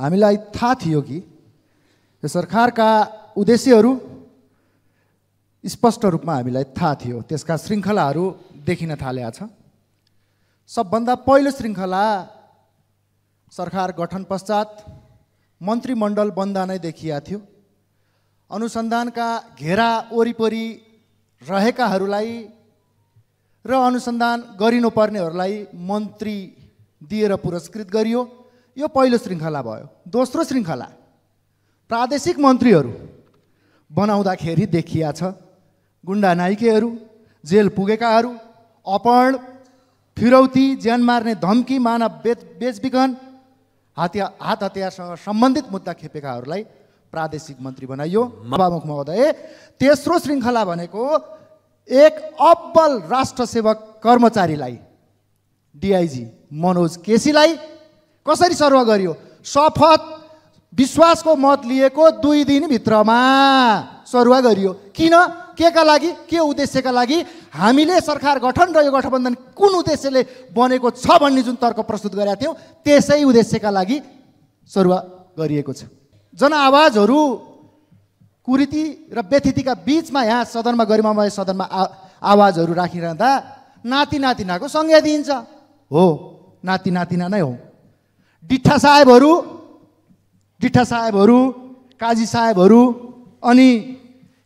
हामीलाई थाहा थियो कि यो सरकारका उद्देश्यहरू स्पष्ट रूपमा हामीलाई थाहा थियो। त्यसका श्रृङ्खलाहरू देखिन थालेका छ। सबभन्दा पहिलो श्रृङ्खला सरकार गठन पश्चात मन्त्रीमण्डल बन्दा नै देखिया थियो। अनुसन्धानका घेरा वरिपरि रहेकाहरूलाई र अनुसन्धान गरिनुपर्नेहरूलाई मन्त्री दिएर पुरस्कृत गरियो। यो पहिलो श्रृङ्खला भयो दोस्रो श्रृङ्खला। प्रादेशिक मन्त्रीहरू बनाउँदाखेरि देखिया छ गुन्डा नाइकेहरू जेल पुगेकाहरू अपहरण फिरौती ज्यान मार्ने धम्की मानव बेच बेचबिखन हतिया हात हतियारसँग सम्बन्धित मुद्दा खेपेकाहरूलाई प्रादेशिक मन्त्री बनाइयो। सभामुख महोदय तेस्रो श्रृङ्खला भनेको एक अब्बल राष्ट्र सेवक कर्मचारीलाई डिआइजी मनोज केसीलाई कसरी सरुवा गरियो? शपथ विश्वासको मत लिएको दुई दिनभित्रमा सरुवा गरियो। किन? के का लागि? के उद्देश्यका लागि? हामीले सरकार गठन र यो गठबन्धन कुन उद्देश्यले बनेको छ भन्ने जुन तर्क प्रस्तुत गरेका थियौँ त्यसै उद्देश्यका लागि सरुवा गरिएको छ। जनआवाजहरू कुरीति र व्यथितिका बिचमा यहाँ सदनमा गरिमामय सदनमा आ आवाजहरू राखिरहँदा नाति नातिनाको संज्ञा दिइन्छ। हो नाति नातिना नै हो। डिठा साहेबहरू डिठा साहेबहरू काजी साहेबहरू अनि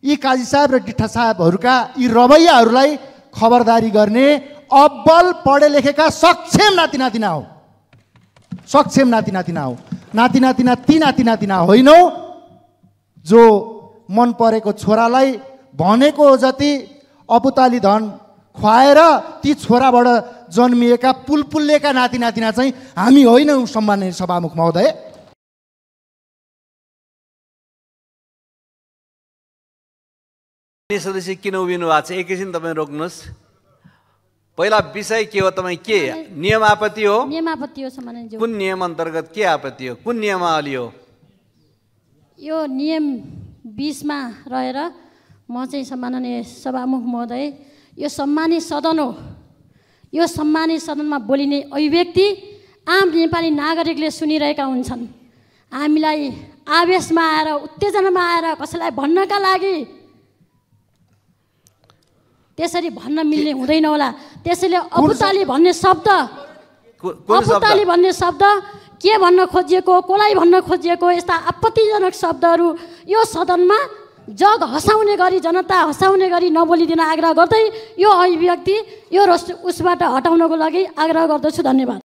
यी काजी साहेब र डिठा साहेबहरूका यी रवैयाहरूलाई खबरदारी गर्ने अब्बल पढे लेखेका सक्षम नाति नातिना हो। सक्षम नाति नातिना हो। नाति नातिना ती नाति नातिना होइनौ जो मन परेको छोरालाई भनेको जति अपुताली धन खुवाएर ती छोराबाट जन्मिएका पुलपुल्लेका नाति नातिना चाहिँ हामी होइनौँ सम्माननीय सभामुख महोदय। सदस्य किन उभिनु भएको छ? एकैछिन तपाईँ रोक्नुहोस्। पहिला विषय के हो? तपाईँ के? नियम आपत्ति हो? नियम आपत्ति हो कुन नियम अन्तर्गत के आपत्ति हो? कुन नियमावली हो? यो नियम बिसमा रहेर म चाहिँ सम्माननीय सभामुख महोदय यो सम्मानित सदन हो। यो सम्मानित सदनमा बोलिने अभिव्यक्ति आम नेपाली नागरिकले सुनिरहेका हुन्छन्। हामीलाई आवेशमा आएर उत्तेजनामा आएर कसैलाई भन्नका लागि त्यसरी भन्न मिल्ने हुँदैन होला। त्यसैले अपुताली भन्ने शब्द अपुताली भन्ने शब्द के भन्न खोजिएको कसलाई भन्न खोजिएको यस्ता आपत्तिजनक शब्दहरू यो सदनमा जग हँसाउने गरी जनता हँसाउने गरी नबोलिदिन आग्रह गर्दै यो अभिव्यक्ति यो रोस उसबाट हटाउनको लागि आग्रह गर्दछु। धन्यवाद।